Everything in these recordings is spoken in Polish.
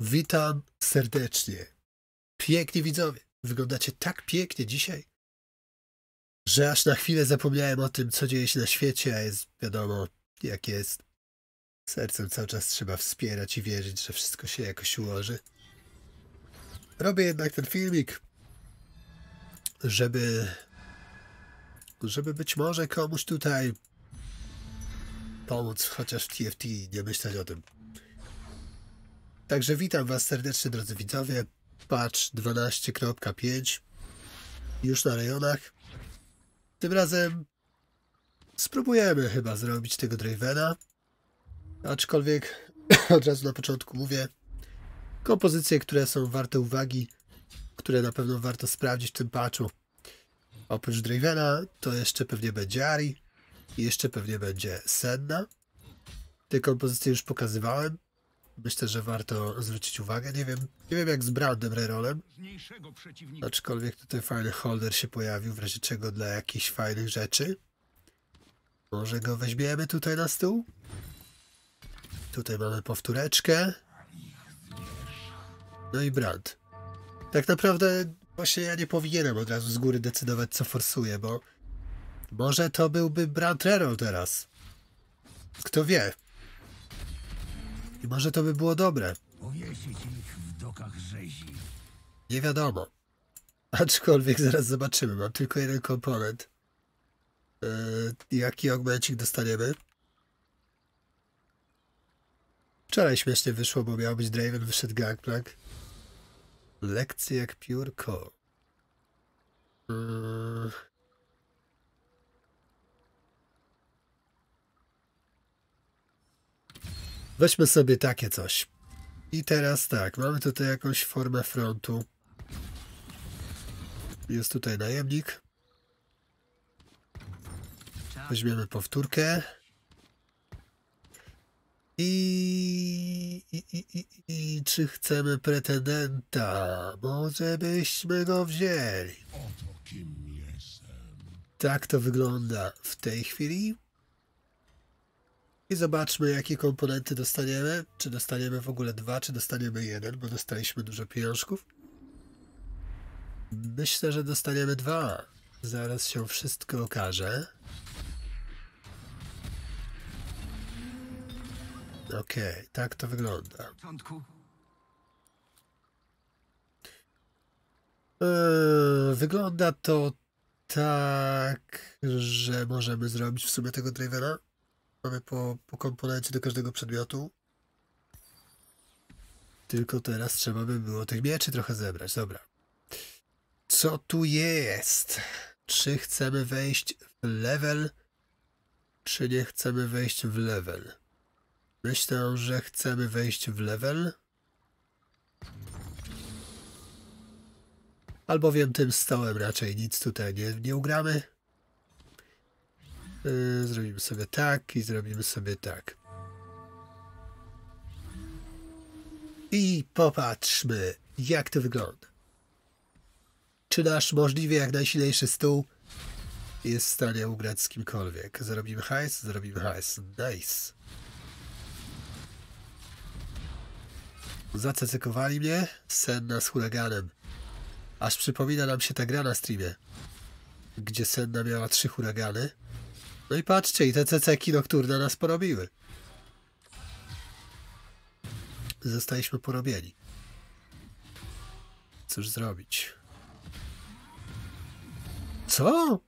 Witam serdecznie. Pięknie widzowie. Wyglądacie tak pięknie dzisiaj, że aż na chwilę zapomniałem o tym, co dzieje się na świecie, a jest wiadomo, jak jest. Sercem cały czas trzeba wspierać i wierzyć, że wszystko się jakoś ułoży. Robię jednak ten filmik, żeby, żeby być może komuś tutaj pomóc, chociaż w TFT nie myśleć o tym. Także witam Was serdecznie, drodzy widzowie. Patch 12.5 już na rejonach. Tym razem spróbujemy chyba zrobić tego Dravena. Aczkolwiek od razu na początku mówię, kompozycje, które są warte uwagi, które na pewno warto sprawdzić w tym patchu. Oprócz Dravena to jeszcze pewnie będzie Ari i jeszcze pewnie będzie Senna. Te kompozycje już pokazywałem. Myślę, że warto zwrócić uwagę. Nie wiem, nie wiem jak z Brandem Rerolem. Aczkolwiek tutaj fajny holder się pojawił, w razie czego dla jakichś fajnych rzeczy. Może go weźmiemy tutaj na stół? Tutaj mamy powtóreczkę. No i Brand. Tak naprawdę właśnie ja nie powinienem od razu z góry decydować co forsuję, bo może to byłby Brand Rerol teraz. Kto wie? I może to by było dobre. Powiesić ich w dokach rzezi. Nie wiadomo. Aczkolwiek zaraz zobaczymy. Mam tylko jeden komponent. Yy, jaki augmencik dostaniemy? Wczoraj śmiesznie wyszło, bo miał być Draven, wyszedł Gangplank. Lekcje jak piórko. Yy. Weźmy sobie takie coś. I teraz tak, mamy tutaj jakąś formę frontu. Jest tutaj najemnik. Weźmiemy powtórkę. I, i, i, i, I czy chcemy pretendenta? Może byśmy go wzięli. Oto kim jestem. Tak to wygląda w tej chwili. I zobaczmy, jakie komponenty dostaniemy. Czy dostaniemy w ogóle dwa, czy dostaniemy jeden, bo dostaliśmy dużo pieniążków. Myślę, że dostaniemy dwa. Zaraz się wszystko okaże. Okej, tak to wygląda. Eee, wygląda to tak, że możemy zrobić w sumie tego Dravena. Mamy po, po komponencie do każdego przedmiotu. Tylko teraz trzeba by było tych mieczy trochę zebrać. Dobra. Co tu jest? Czy chcemy wejść w level, czy nie chcemy wejść w level? Myślę, że chcemy wejść w level. Albowiem tym stołem raczej nic tutaj nie, nie ugramy. Yy, zrobimy sobie tak i zrobimy sobie tak. I popatrzmy, jak to wygląda. Czy nasz możliwie jak najsilniejszy stół jest w stanie ugrać z kimkolwiek? Zrobimy hajs? Zrobimy hajs. Nice. Zacecykowali mnie? Senna z huraganem. Aż przypomina nam się ta gra na streamie, gdzie Senna miała trzy huragany. No i patrzcie, i te ceceki nokturne nas porobiły. Zostaliśmy porobieni. Cóż zrobić? Co?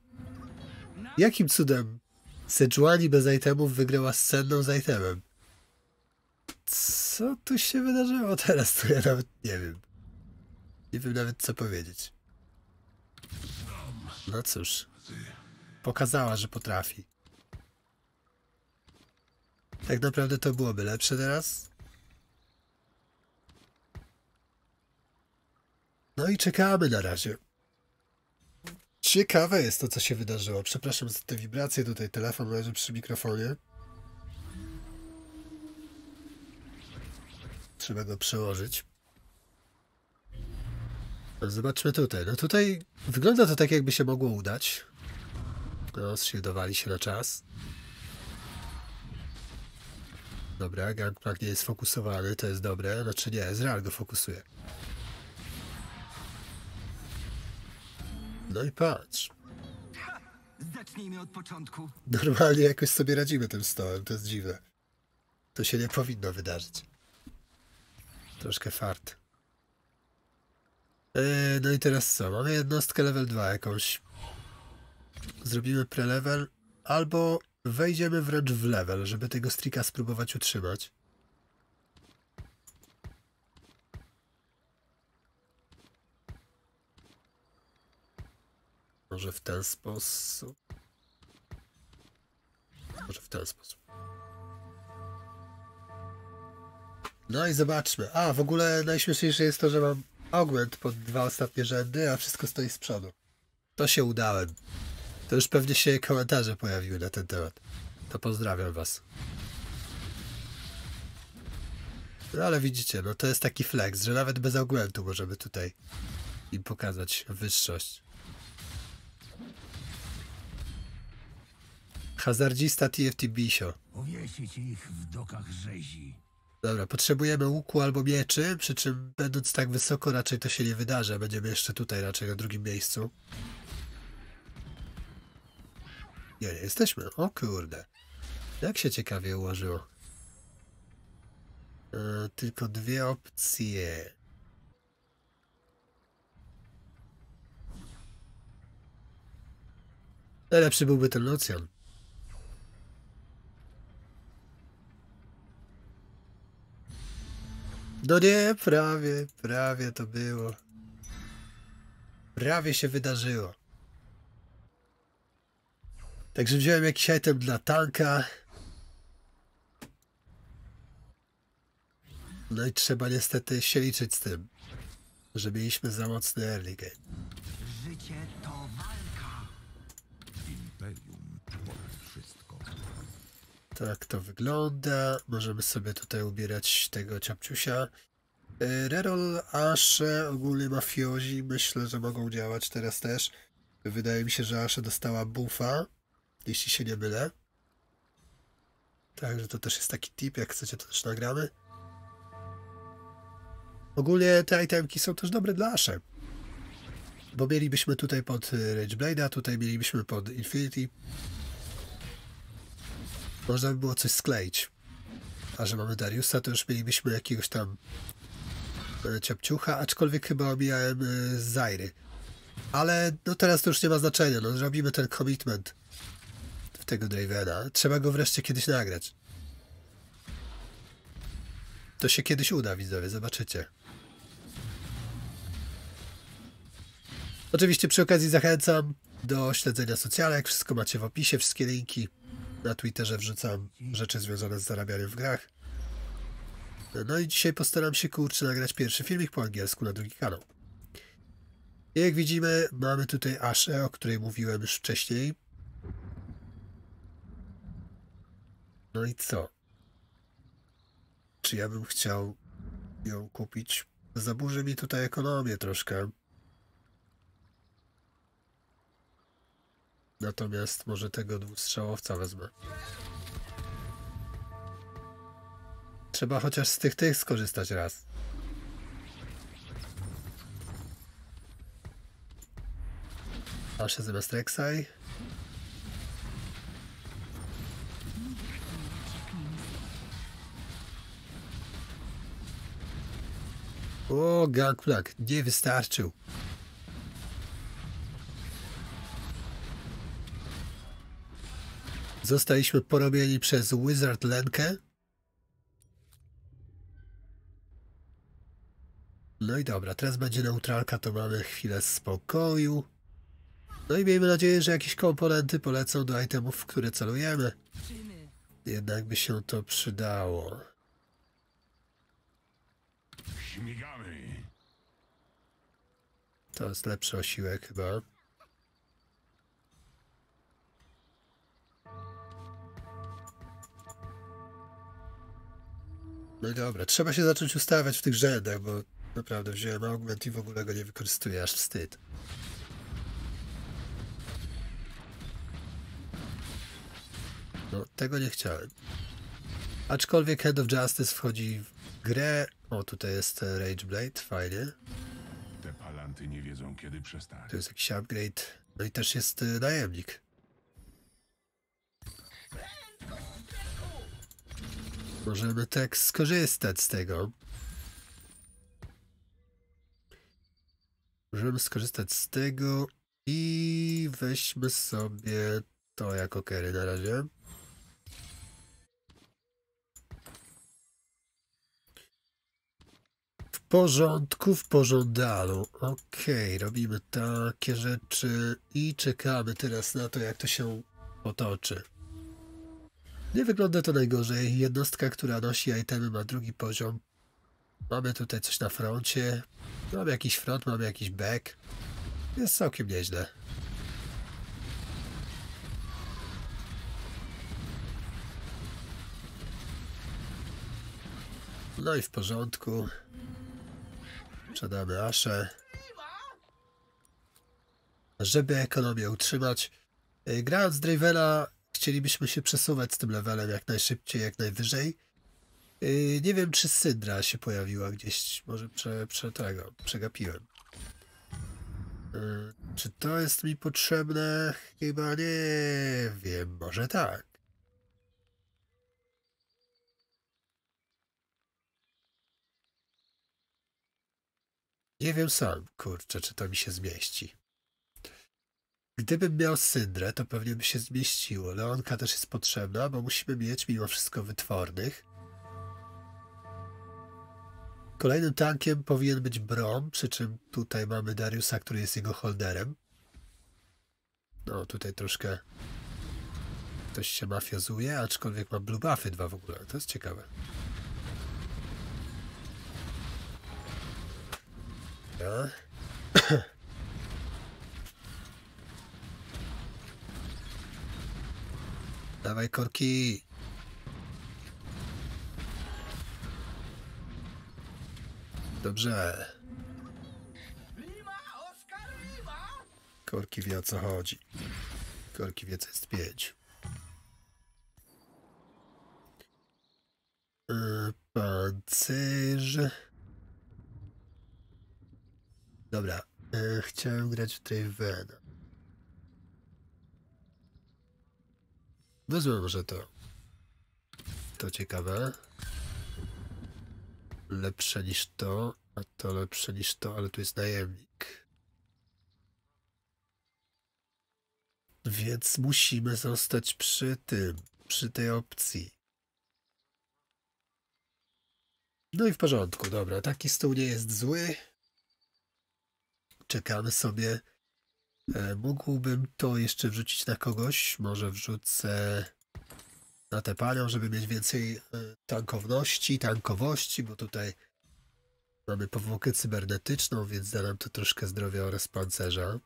Jakim cudem Sejuani bez itemów wygrała z Senną z itemem? Co tu się wydarzyło teraz? To ja nawet nie wiem. Nie wiem nawet co powiedzieć. No cóż. Pokazała, że potrafi. Tak naprawdę to byłoby lepsze teraz. No i czekamy na razie. Ciekawe jest to, co się wydarzyło. Przepraszam za te wibracje. Tutaj telefon leży przy mikrofonie. Trzeba go przełożyć. Zobaczmy tutaj. No tutaj wygląda to tak, jakby się mogło udać. No, zshieldowali się na czas. Dobra, gangplank nie jest fokusowany, to jest dobre. Znaczy nie, Ezreal go fokusuje. No i patrz. Zacznijmy od początku. Normalnie jakoś sobie radzimy tym stołem, to jest dziwne. To się nie powinno wydarzyć. Troszkę fart. Eee, no i teraz co? Mamy jednostkę level 2 jakąś. Zrobimy pre-level, albo wejdziemy wręcz w level, żeby tego strika spróbować utrzymać. Może w ten sposób. Może w ten sposób. No i zobaczmy. A, w ogóle najśmieszniejsze jest to, że mam augment pod dwa ostatnie rzędy, a wszystko stoi z przodu. To się udałem. To już pewnie się komentarze pojawiły na ten temat. To pozdrawiam was. No ale widzicie, no to jest taki flex, że nawet bez augmentu możemy tutaj im pokazać wyższość. Hazardzista TFT Bisio. Powiesić ich w dokach rzezi. Dobra, potrzebujemy łuku albo mieczy, przy czym będąc tak wysoko raczej to się nie wydarzy. Będziemy jeszcze tutaj raczej na drugim miejscu. Nie, nie jesteśmy. O kurde. Jak się ciekawie ułożyło. E, tylko dwie opcje. Najlepszy byłby ten Lucian. No nie, prawie, prawie to było. Prawie się wydarzyło. Także wziąłem jakiś item dla tanka. No i trzeba niestety się liczyć z tym, że mieliśmy za mocny early game. Życie to walka. Imperium wszystko. Tak to wygląda. Możemy sobie tutaj ubierać tego ciapciusia. E, Reroll, Ashe, ogólnie mafiozi, myślę, że mogą działać teraz też. Wydaje mi się, że Ashe dostała buffa, jeśli się nie mylę. Także to też jest taki tip, jak chcecie to też nagramy. Ogólnie te itemki są też dobre dla Ashe. Bo mielibyśmy tutaj pod e, Rage Blade'a, tutaj mielibyśmy pod Infinity. Można by było coś skleić. A że mamy Dariusa, to już mielibyśmy jakiegoś tam e, ciapciucha, aczkolwiek chyba omijałem e, Zairy. Ale no teraz to już nie ma znaczenia, no zrobimy ten commitment tego Dravena. Trzeba go wreszcie kiedyś nagrać. To się kiedyś uda, widzowie, zobaczycie. Oczywiście przy okazji zachęcam do śledzenia socjalek, wszystko macie w opisie, wszystkie linki. Na Twitterze wrzucam rzeczy związane z zarabianiem w grach. No i dzisiaj postaram się kurczę nagrać pierwszy filmik po angielsku na drugi kanał. I jak widzimy, mamy tutaj Aszę, o której mówiłem już wcześniej. No i co? Czy ja bym chciał ją kupić? Zaburzy mi tutaj ekonomię troszkę. Natomiast może tego dwustrzałowca wezmę. Trzeba chociaż z tych tych skorzystać raz. Nasze zamiast Rek'Sai. O, Gangplank, nie wystarczył. Zostaliśmy porobieni przez Wizard Lenkę. No i dobra, teraz będzie neutralka, to mamy chwilę spokoju. No i miejmy nadzieję, że jakieś komponenty polecą do itemów, w które celujemy. Jednak by się to przydało. Śmigamy. To jest lepszy osiłek chyba. No i dobra, trzeba się zacząć ustawiać w tych rzędach, bo naprawdę wziąłem augment i w ogóle go nie wykorzystuję, aż wstyd. No, tego nie chciałem. Aczkolwiek Head of Justice wchodzi w grę. O, tutaj jest e, Rage Blade, fajnie. Nie wiedzą, kiedy przestać. Tu jest jakiś upgrade. No i też jest e, najemnik. Możemy tak skorzystać z tego. Możemy skorzystać z tego i weźmy sobie to jako carry na razie. Porządku, w pożądalu. Okej, robimy takie rzeczy i czekamy teraz na to, jak to się potoczy. Nie wygląda to najgorzej. Jednostka, która nosi itemy ma drugi poziom. Mamy tutaj coś na froncie. Mamy jakiś front, mamy jakiś back. Jest całkiem nieźle. No i w porządku. Sprzedamy aszę. Żeby ekonomię utrzymać. y, Grając Dravena chcielibyśmy się przesuwać z tym levelem jak najszybciej, jak najwyżej. Y, Nie wiem, czy Syndra się pojawiła gdzieś. Może prze, prze tego, przegapiłem. Y, Czy to jest mi potrzebne? Chyba nie wiem. Może tak. Nie wiem sam, kurczę, czy to mi się zmieści. Gdybym miał Syndrę, to pewnie by się zmieściło. Leonka też jest potrzebna, bo musimy mieć mimo wszystko wytwornych. Kolejnym tankiem powinien być Brom, przy czym tutaj mamy Dariusa, który jest jego holderem. No, tutaj troszkę ktoś się mafiozuje, aczkolwiek ma blue buffy dwa w ogóle. To jest ciekawe. Ja. Dawaj korki. Dobrze. Korki wie o co chodzi. Korki wie co jest pięć. Yy. Dobra. Yy, chciałem grać w Dravena. Wezmę może to. To ciekawe. Lepsze niż to, a to lepsze niż to, ale tu jest najemnik. Więc musimy zostać przy tym, przy tej opcji. No i w porządku, dobra, taki stół nie jest zły. Czekamy sobie. E, Mógłbym to jeszcze wrzucić na kogoś. Może wrzucę na tę panią, żeby mieć więcej e, tankowności, tankowości, bo tutaj mamy powłokę cybernetyczną, więc da nam to troszkę zdrowia oraz pancerza.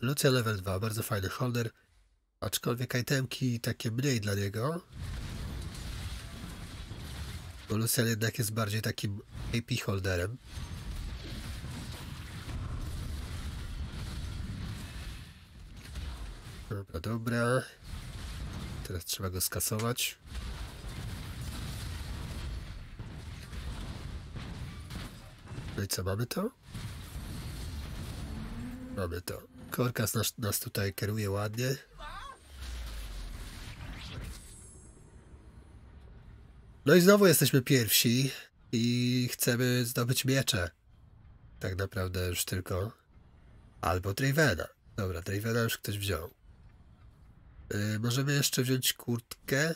Lucja level 2, bardzo fajny holder, aczkolwiek itemki takie mniej dla niego. Bo Lucian jednak jest bardziej takim AP holderem. Dobra, dobra. Teraz trzeba go skasować. No i co, mamy to? Mamy to. Korkas nas, nas tutaj kieruje ładnie. No i znowu jesteśmy pierwsi i chcemy zdobyć miecze. Tak naprawdę już tylko. Albo Dravena. Dobra, Dravena już ktoś wziął. Yy, możemy jeszcze wziąć kurtkę.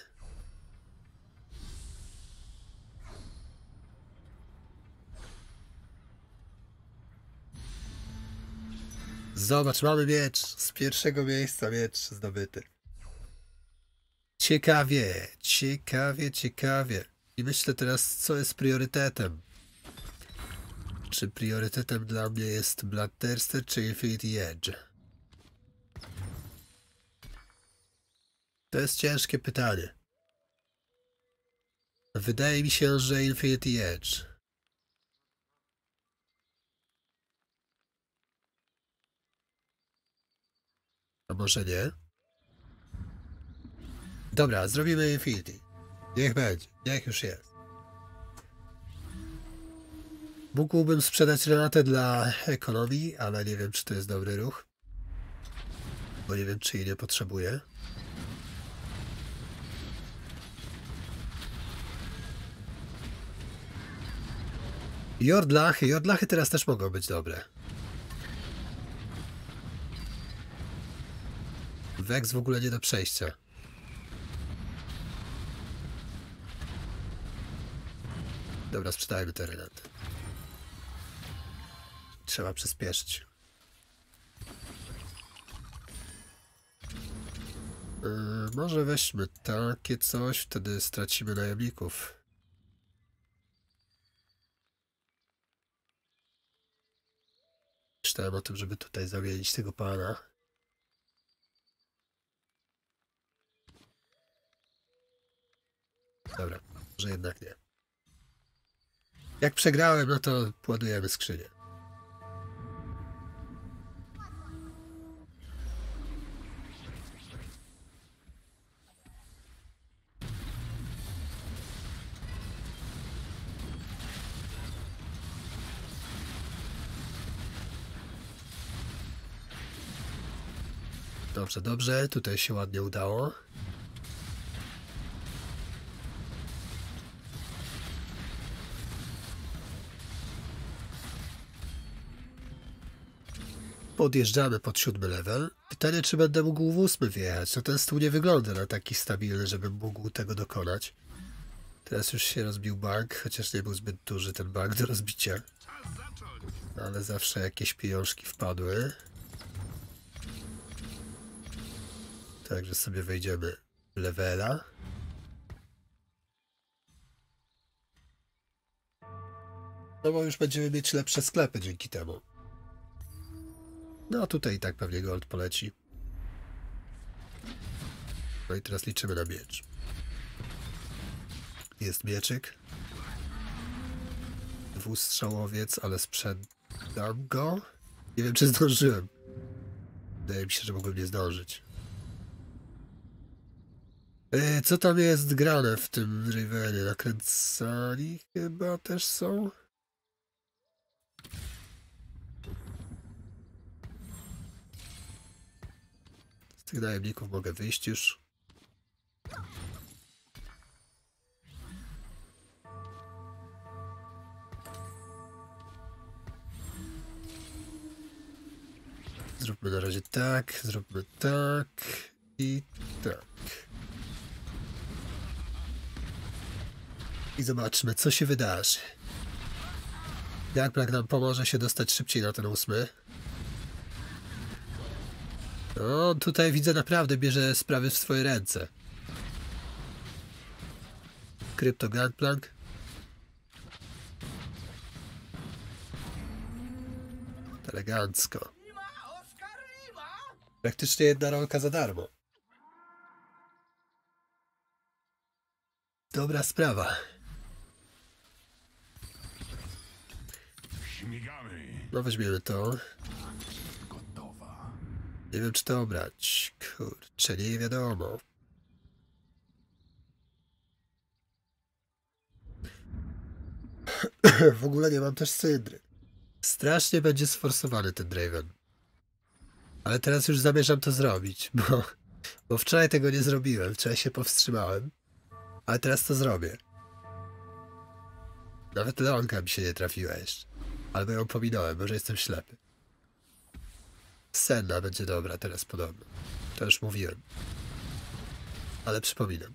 Zobacz, mamy miecz. Z pierwszego miejsca miecz zdobyty. Ciekawie, ciekawie, ciekawie. I myślę teraz, co jest priorytetem. Czy priorytetem dla mnie jest Bloodthirster czy Infinity Edge? To jest ciężkie pytanie. Wydaje mi się, że Infinity Edge. A może nie? Dobra, zrobimy Infinity. Niech będzie, niech już jest. Mógłbym sprzedać Renatę dla ekonomii, ale nie wiem, czy to jest dobry ruch. Bo nie wiem, czy jej nie potrzebuję. Jordlachy, jordlachy teraz też mogą być dobre. Wex w ogóle nie do przejścia. Dobra, sprzedajmy te. Trzeba przyspieszyć. Yy, może weźmy takie coś, wtedy stracimy najemników. Myślałem o tym, żeby tutaj zamienić tego pana. Dobra, może jednak nie. Jak przegrałem, no to ładujemy skrzynię. Dobrze, dobrze, tutaj się ładnie udało. Podjeżdżamy pod siódmy level. Pytanie, czy będę mógł w ósmy wjechać. No ten stół nie wygląda na taki stabilny, żebym mógł tego dokonać. Teraz już się rozbił bank, chociaż nie był zbyt duży ten bank do rozbicia. Ale zawsze jakieś pieniążki wpadły. Także sobie wejdziemy levela. No bo już będziemy mieć lepsze sklepy dzięki temu. No tutaj i tak pewnie gold poleci. No i teraz liczymy na miecz. Jest mieczyk. Dwustrzałowiec, ale sprzedam go. Nie wiem, czy zdążyłem. Wydaje mi się, że mogłem nie zdążyć. E, co tam jest grane w tym Ravenie? Nakręcani chyba też są? Tych najemników mogę wyjść już. Zróbmy na razie tak, zróbmy tak i tak. I zobaczmy, co się wydarzy. Jak nam pomoże się dostać szybciej na ten ósmy. No, tutaj widzę naprawdę bierze sprawy w swoje ręce. Krypto. Elegancko. Praktycznie jedna rolka za darmo. Dobra sprawa. No weźmiemy to. Nie wiem, czy to obrać. Kurczę, nie wiadomo. W ogóle nie mam też cydry. Strasznie będzie sforsowany ten Draven. Ale teraz już zamierzam to zrobić, bo, bo wczoraj tego nie zrobiłem. Wczoraj się powstrzymałem. Ale teraz to zrobię. Nawet Leonka mi się nie trafiła jeszcze. Albo ją pominąłem, może jestem ślepy. Senna będzie dobra teraz podobno. To już mówiłem. Ale przypominam.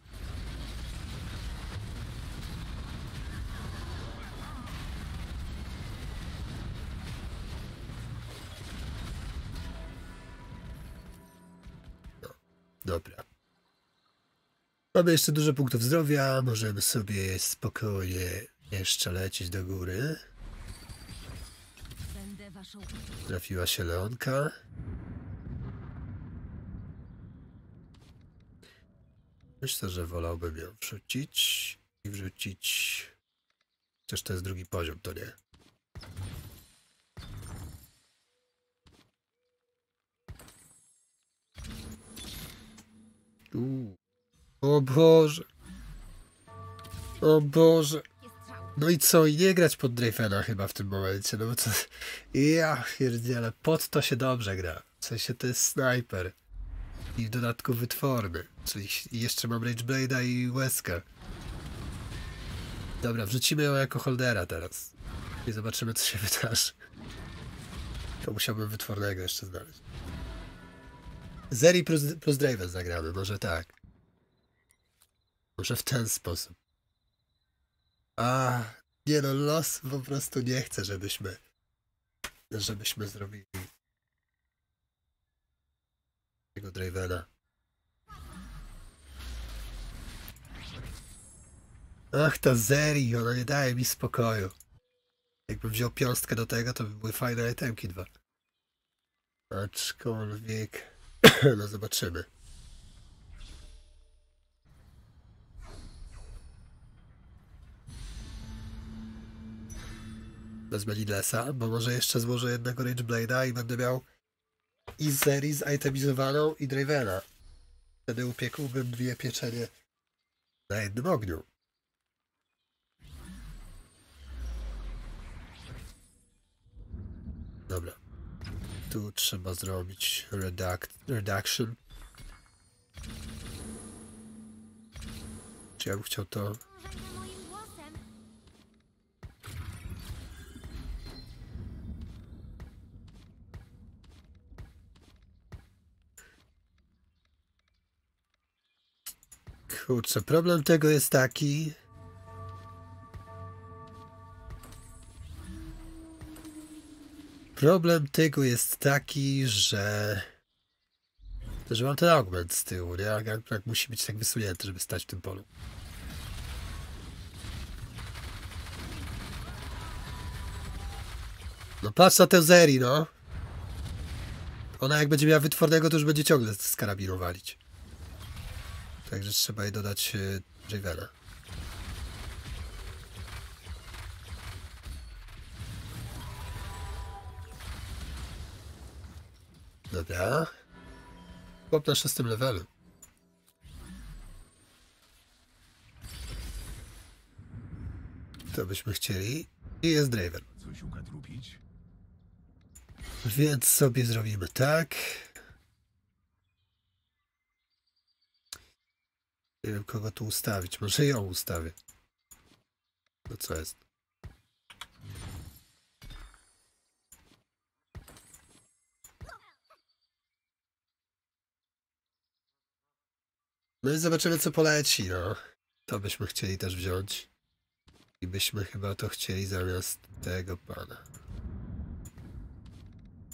No, dobra. Mamy jeszcze dużo punktów zdrowia. Możemy sobie spokojnie jeszcze lecieć do góry. Trafiła się Leonka. Myślę, że wolałbym ją wrzucić i wrzucić. Chociaż to jest drugi poziom, to nie. O Boże. O Boże. No i co? I nie grać pod Drafena chyba w tym momencie, no bo to... Ja pierdzielę, pod to się dobrze gra. W sensie to jest snajper. I w dodatku wytworny. Czyli jeszcze mam Rageblade'a i Łezkę. Dobra, wrzucimy ją jako holdera teraz. I zobaczymy, co się wydarzy. To musiałbym wytwornego jeszcze znaleźć. Zeri plus, plus Draven zagramy, może tak. Może w ten sposób. A, nie no, los po prostu nie chce, żebyśmy żebyśmy zrobili tego Dravena. Ach, ta Zeri, ona nie daje mi spokoju. Jakbym wziął piąstkę do tego, to by były fajne itemki dwa. Aczkolwiek... no zobaczymy. Wezmę Lidlesa, bo może jeszcze złożę jednego Rageblade'a i będę miał i Zeri zitemizowaną i Dravena. Wtedy upiekłbym dwie pieczenie na jednym ogniu. Dobra. Tu trzeba zrobić redact, reduction. Czy ja bym chciał to... Kurczę, problem tego jest taki... Problem tego jest taki, że... że mam ten augment z tyłu, nie? Jak, musi być tak wysunięty, żeby stać w tym polu. No patrz na tę Zeri, no. Ona jak będzie miała wytwornego, to już będzie ciągle z karabinu walić. Także trzeba jej dodać yy, Javena. Dobra. Chłop na szóstym levelu. To byśmy chcieli. I jest Draven. Coś ukatrupić? Więc sobie zrobimy tak. Nie wiem kogo tu ustawić. Może ją ustawię. No co jest? No i zobaczymy co poleci, no. To byśmy chcieli też wziąć. I byśmy chyba to chcieli zamiast tego pana.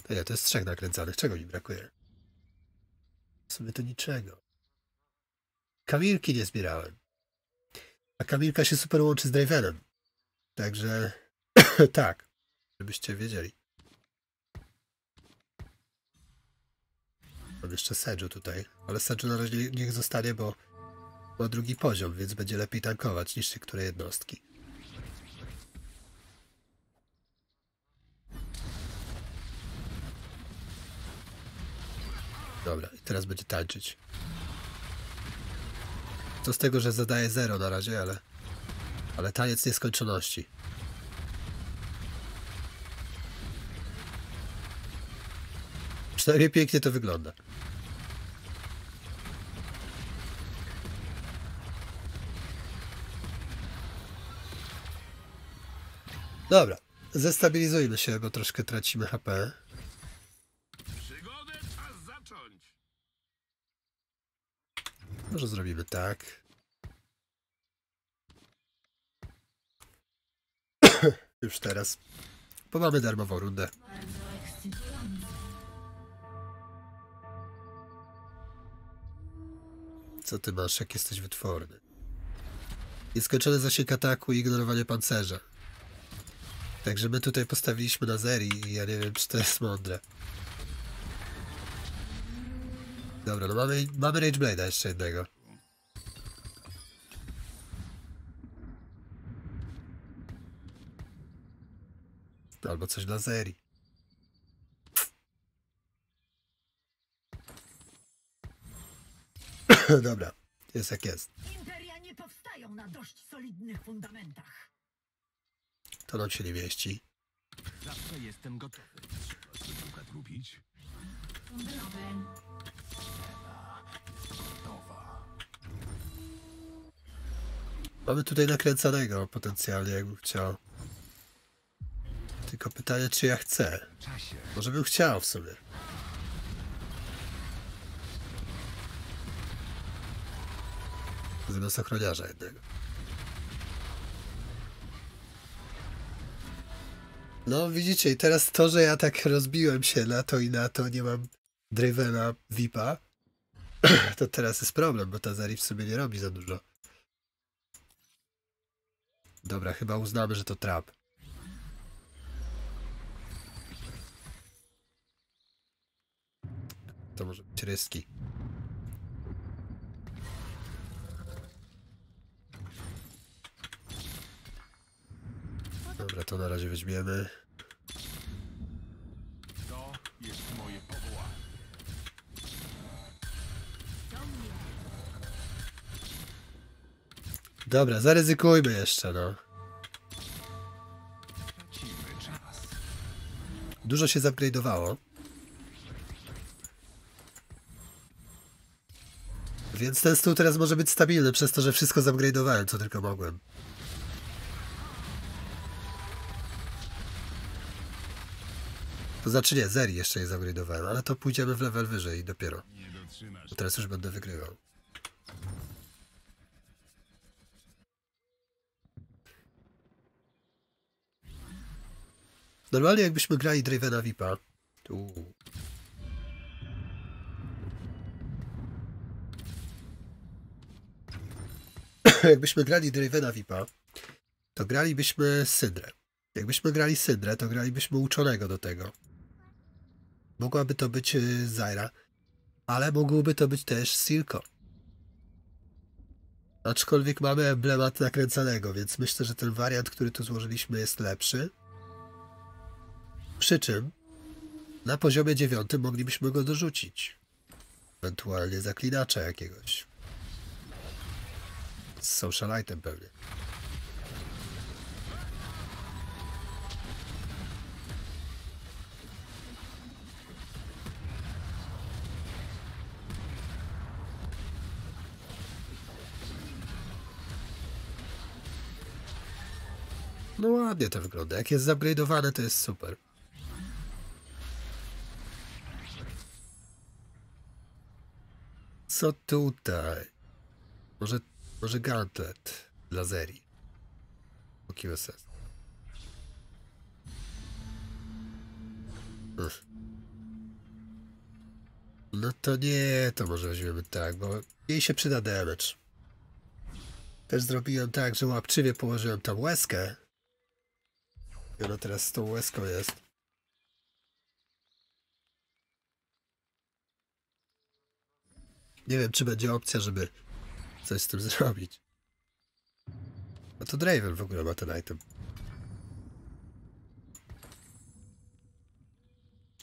To ja, to jest trzech nakręcanych. Czego mi brakuje? W sumie to niczego. Kamilki nie zbierałem. A Kamilka się super łączy z Dravenem. Także tak, żebyście wiedzieli. Mam jeszcze Sedżu tutaj, ale Sedżu na razie niech zostanie, bo ma drugi poziom, więc będzie lepiej tankować niż niektóre jednostki. Dobra, i teraz będzie tańczyć. To z tego, że zadaje zero na razie, ale... Ale taniec nieskończoności. Przynajmniej pięknie to wygląda. Dobra, zestabilizujmy się, bo troszkę tracimy HP. Może zrobimy tak. Już teraz. Bo mamy darmową rundę. Co ty masz, jak jesteś wytworny? Nieskończony zasięg ataku i ignorowanie pancerza. Także my tutaj postawiliśmy na Zeri i ja nie wiem, czy to jest mądre. Dobra, no mamy, mamy Rageblade'a jeszcze jednego. Albo coś dla Zeri. Dobra. jest jak jest. Imperia nie powstają na dość solidnych fundamentach. To nam się nie mieści. Zawsze jestem gotowy. Sztuka trupić. Mamy tutaj nakręcanego potencjalnie, jakbym chciał. Tylko pytanie, czy ja chcę. Może bym chciał w sumie. Zamiast ochroniarza jednego. No widzicie, i teraz to, że ja tak rozbiłem się na to i na to, nie mam Dravena VIPa, to teraz jest problem, bo ta Zarif sobie nie robi za dużo. Dobra, chyba uznamy, że to trap. To może być ryski. Dobra, to na razie weźmiemy. Dobra, zaryzykujmy jeszcze, no. Dużo się zupgrade'owało. Więc ten stół teraz może być stabilny przez to, że wszystko zupgrade'owałem, co tylko mogłem. To znaczy nie, Zeri jeszcze nie zupgrade'owałem, ale to pójdziemy w level wyżej dopiero. Bo teraz już będę wygrywał. Normalnie jakbyśmy grali Dravena VIPa. Tu. jakbyśmy grali Dravena VIPa, to gralibyśmy Syndrę. Jakbyśmy grali Syndrę, to gralibyśmy uczonego do tego. Mogłaby to być y, Zaira. Ale mógłby to być też Silko. Aczkolwiek mamy emblemat nakręcanego, więc myślę, że ten wariant, który tu złożyliśmy, jest lepszy. Przy czym na poziomie dziewiątym moglibyśmy go dorzucić. Ewentualnie zaklinacza jakiegoś. Z socialitem pewnie. No ładnie to wygląda. Jak jest zupgrade'owane, to jest super. Co tutaj? Może, może gauntlet dla Zeri. QSS. Ugh. No to nie, to może weźmiemy tak, bo jej się przyda damage. Też zrobiłem tak, że łapczywie położyłem tam łezkę. I ona teraz z tą łezką jest. Nie wiem, czy będzie opcja, żeby coś z tym zrobić. A to Draven w ogóle ma ten item.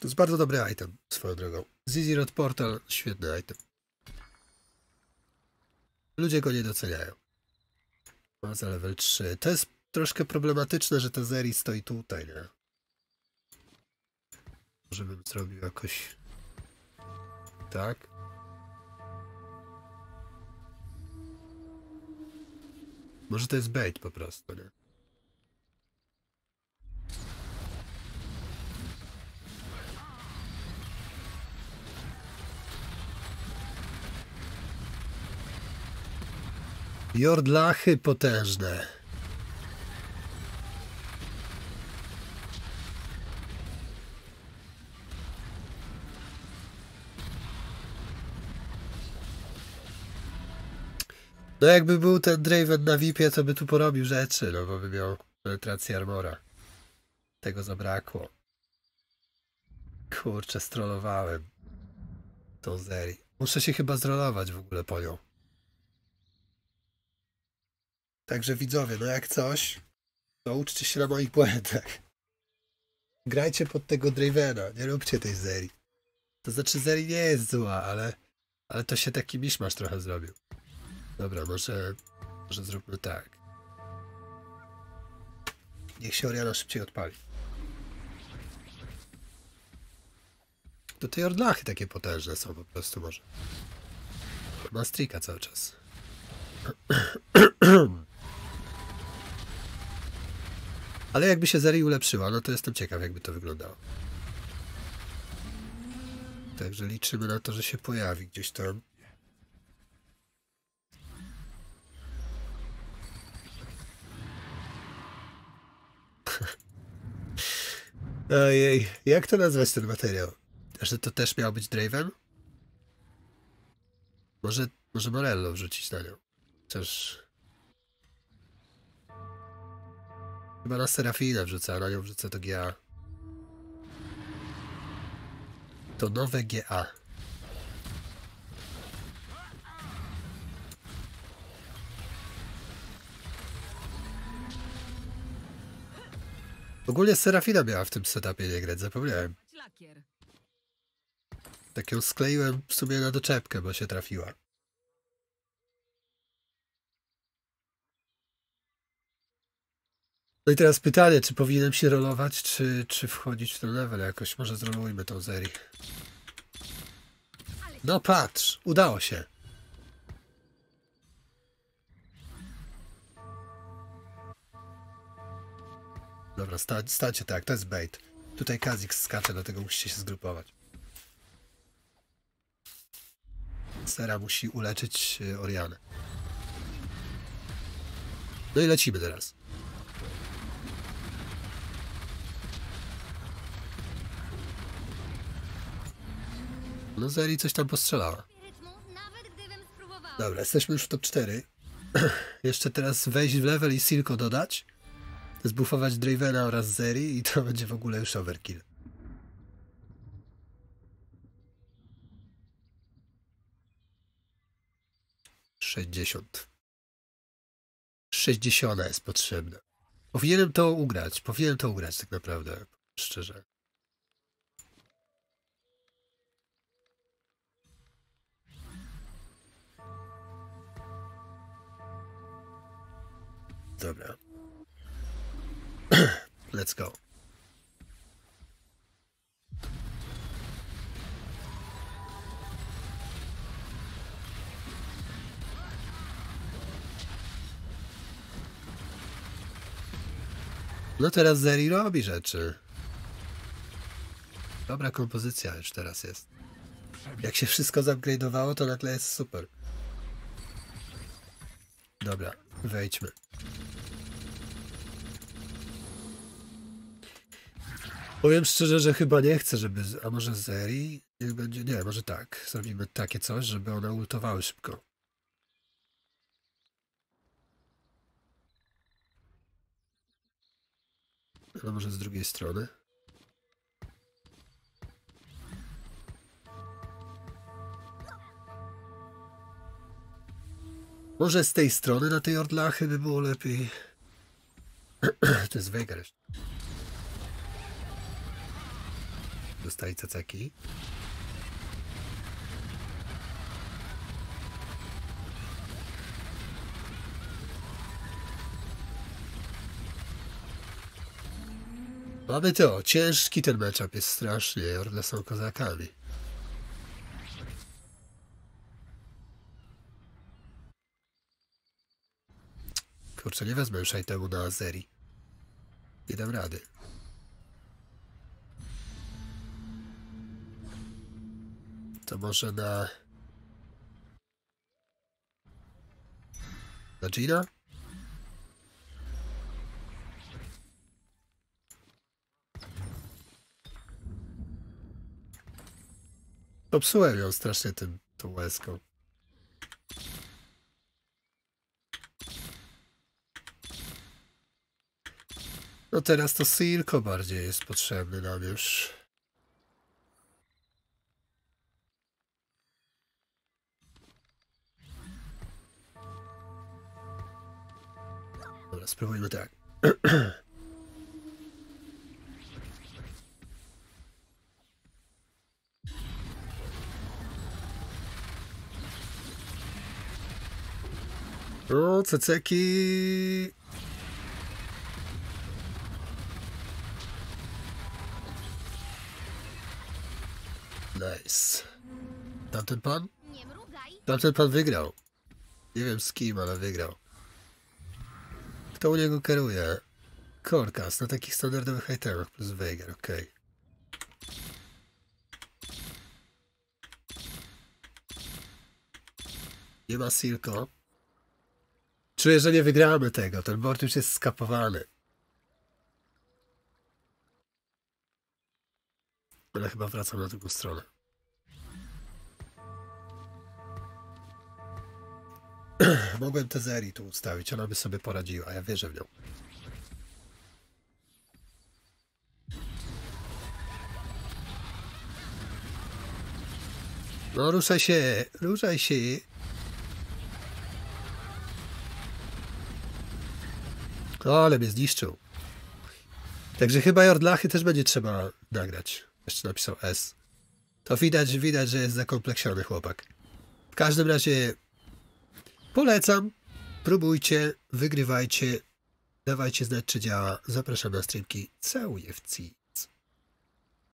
To jest bardzo dobry item, swoją drogą. Zizi Rod Portal, świetny item. Ludzie go nie doceniają. Ma za level 3. To jest troszkę problematyczne, że ta Zeri stoi tutaj, nie? Może bym zrobił jakoś... Tak? Może to jest bait po prostu, nie? Jordlachy potężne. No jakby był ten Draven na VIP-ie, to by tu porobił rzeczy, no bo by miał penetrację armora. Tego zabrakło. Kurczę, strollowałem. Tą Zeri. Muszę się chyba zrolować w ogóle po nią. Także widzowie, no jak coś, to uczcie się na moich błędach. Grajcie pod tego Dravena, nie róbcie tej Zeri. To znaczy Zeri nie jest zła, ale, ale to się taki miszmasz trochę zrobił. Dobra, może, może zróbmy tak. Niech się Oriana szybciej odpali. To te Jordlachy takie potężne są po prostu może. Ma strika cały czas. Ale jakby się Zeri ulepszyła, no to jestem ciekaw jakby to wyglądało. Także liczymy na to, że się pojawi gdzieś tam. Ojej, jak to nazwać ten materiał? Że to też miał być Draven? Może, może Morello wrzucić na nią. Chociaż... Chyba na Serafinę wrzucę, a na nią wrzucę to GA. To nowe GA. Ogólnie Serafina miała w tym setupie nie grać, zapomniałem. Tak ją skleiłem w sumie na doczepkę, bo się trafiła. No i teraz pytanie, czy powinienem się rolować, czy, czy wchodzić w ten level jakoś? Może zrolujmy tą Zeri. No patrz, udało się. Dobra, sta, stańcie tak, to jest bait. Tutaj Kazik skacze, dlatego musicie się zgrupować. Sera musi uleczyć y, Orianę. No i lecimy teraz. No Zeri coś tam postrzelała. Dobra, jesteśmy już w top 4. Jeszcze teraz wejść w level i Silko dodać. Zbufować Dravena oraz Zeri i to będzie w ogóle już overkill. Sześćdziesiąt. Sześćdziesiąta jest potrzebna. Powinienem to ugrać. Powinienem to ugrać tak naprawdę. Szczerze. Dobra. Let's go. No teraz Zeri robi rzeczy. Dobra kompozycja już teraz jest. Jak się wszystko zupgrade'owało, to nagle jest super. Dobra, wejdźmy. Powiem szczerze, że chyba nie chcę, żeby. A może Zeri? Niech będzie. Nie, może tak. Zrobimy takie coś, żeby one ultowały szybko. A może z drugiej strony? Może z tej strony na tej Ordlachy by było lepiej. to jest Veigar Dostali caceki. Mamy to. Ciężki ten matchup jest strasznie. Orle są kozakami. Kurczę, nie wezmę już temu na Azeri. Nie dam rady. To może na... Na Gina? Popsułem ją strasznie tym, tą łezką. No teraz to Silko bardziej jest potrzebny nam już. Spróbujmy tak. No, ceceki. Nice. Tamten pan? Tamten pan wygrał. Nie wiem z kim, ale wygrał. Kto u niego kieruje? Korkas na takich standardowych itemach plus Veigar, okej. Nie ma Silko. Czuję, że nie wygramy tego. Ten board już jest skapowany. Ale chyba wracam na drugą stronę. Mogłem Tezeri tu ustawić, ona by sobie poradziła, ja wierzę w nią. No ruszaj się, ruszaj się. O, ale mnie zniszczył. Także chyba Jordlachy też będzie trzeba nagrać. Jeszcze napisał S. To widać, widać, że jest zakompleksiony chłopak. W każdym razie Polecam. Próbujcie, wygrywajcie. Dawajcie znać, czy działa. Zapraszam na streamki. Całuję w ci.